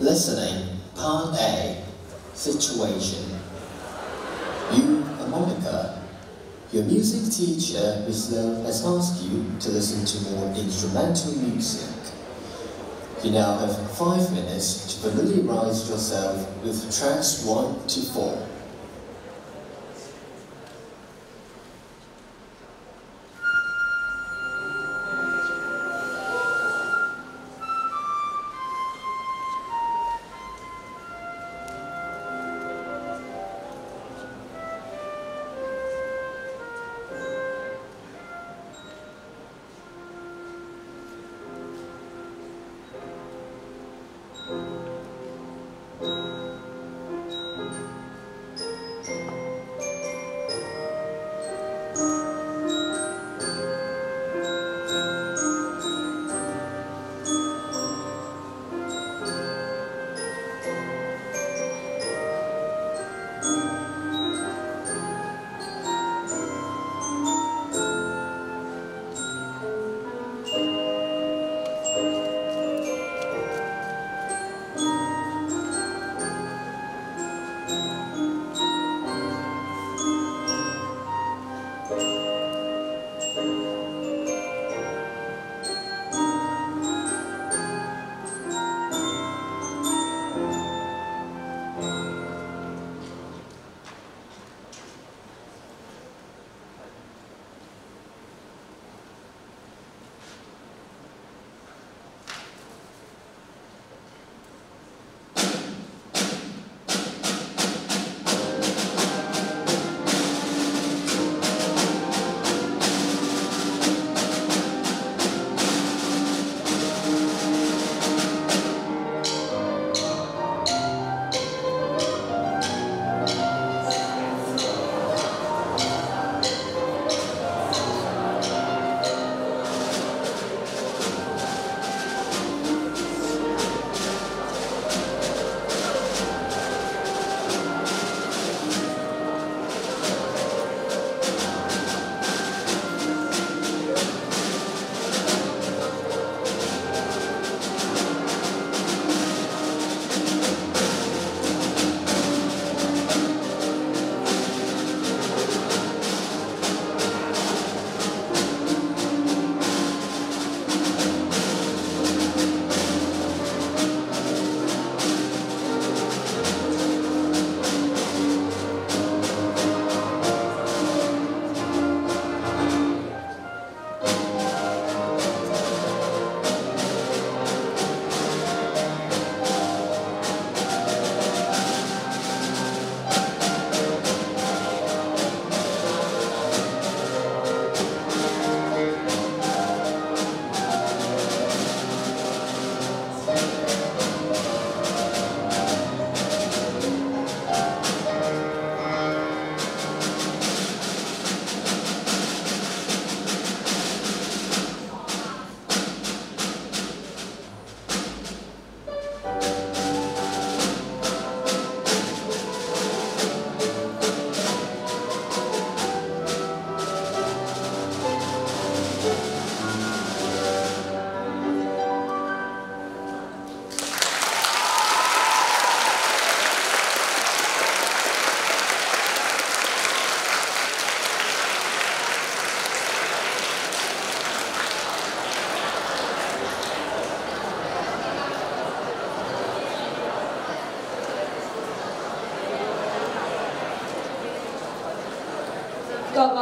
Listening, Part A Situation. You are Monica. Your music teacher, has asked you to listen to more instrumental music. You now have five minutes to familiarize yourself with tracks 1 to 4.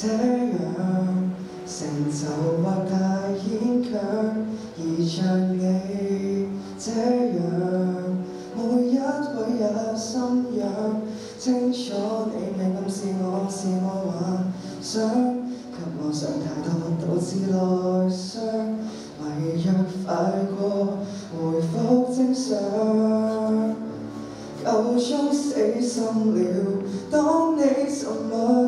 这样成就或太牵强而像你这样每一位也心痒清楚你未暗示我是我幻想给我想太多导致内伤迷药快过回复正常够钟死心了当你沉默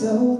so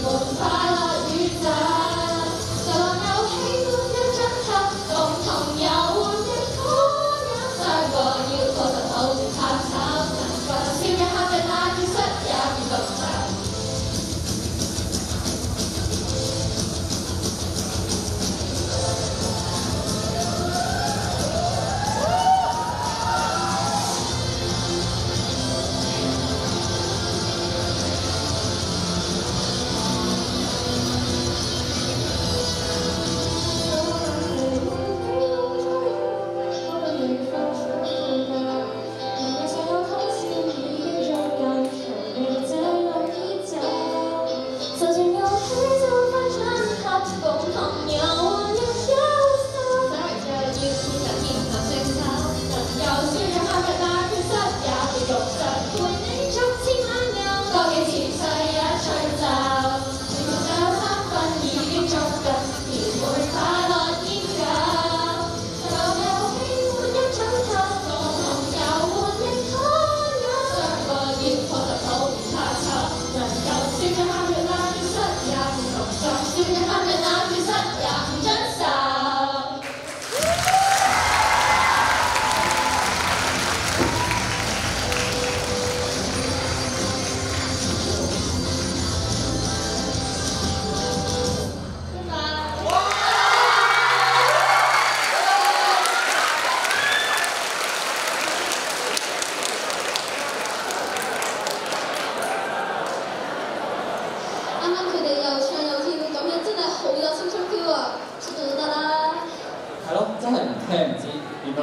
People